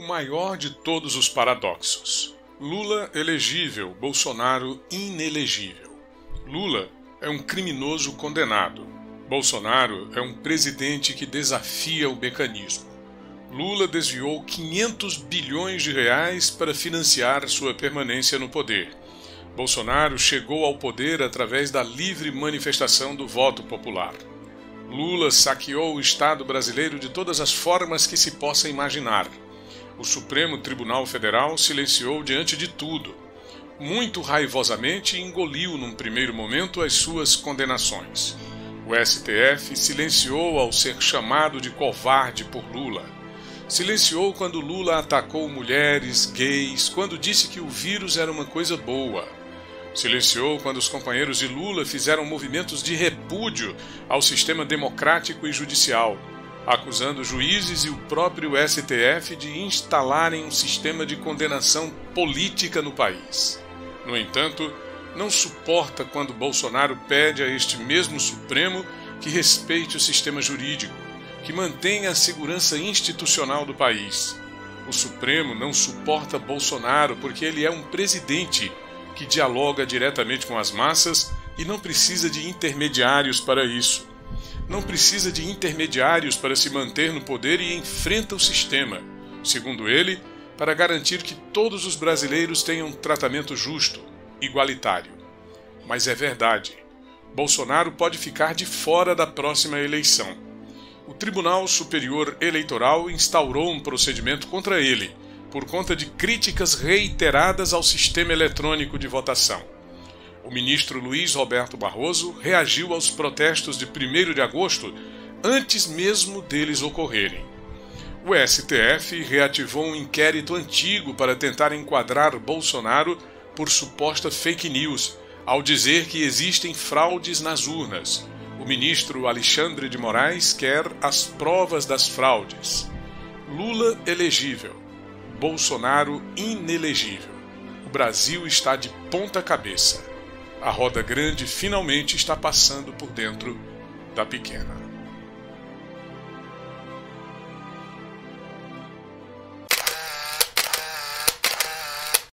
o maior de todos os paradoxos. Lula elegível, Bolsonaro inelegível. Lula é um criminoso condenado. Bolsonaro é um presidente que desafia o mecanismo. Lula desviou 500 bilhões de reais para financiar sua permanência no poder. Bolsonaro chegou ao poder através da livre manifestação do voto popular. Lula saqueou o Estado brasileiro de todas as formas que se possa imaginar. O Supremo Tribunal Federal silenciou diante de tudo. Muito raivosamente engoliu num primeiro momento as suas condenações. O STF silenciou ao ser chamado de covarde por Lula. Silenciou quando Lula atacou mulheres, gays, quando disse que o vírus era uma coisa boa Silenciou quando os companheiros de Lula fizeram movimentos de repúdio ao sistema democrático e judicial, acusando juízes e o próprio STF de instalarem um sistema de condenação política no país. No entanto, não suporta quando Bolsonaro pede a este mesmo Supremo que respeite o sistema jurídico, que mantenha a segurança institucional do país. O Supremo não suporta Bolsonaro porque ele é um presidente que dialoga diretamente com as massas e não precisa de intermediários para isso. Não precisa de intermediários para se manter no poder e enfrenta o sistema, segundo ele, para garantir que todos os brasileiros tenham tratamento justo, igualitário. Mas é verdade. Bolsonaro pode ficar de fora da próxima eleição. O Tribunal Superior Eleitoral instaurou um procedimento contra ele por conta de críticas reiteradas ao sistema eletrônico de votação. O ministro Luiz Roberto Barroso reagiu aos protestos de 1 de agosto antes mesmo deles ocorrerem. O STF reativou um inquérito antigo para tentar enquadrar Bolsonaro por suposta fake news, ao dizer que existem fraudes nas urnas. O ministro Alexandre de Moraes quer as provas das fraudes. Lula elegível. Bolsonaro inelegível. O Brasil está de ponta cabeça. A roda grande finalmente está passando por dentro da pequena.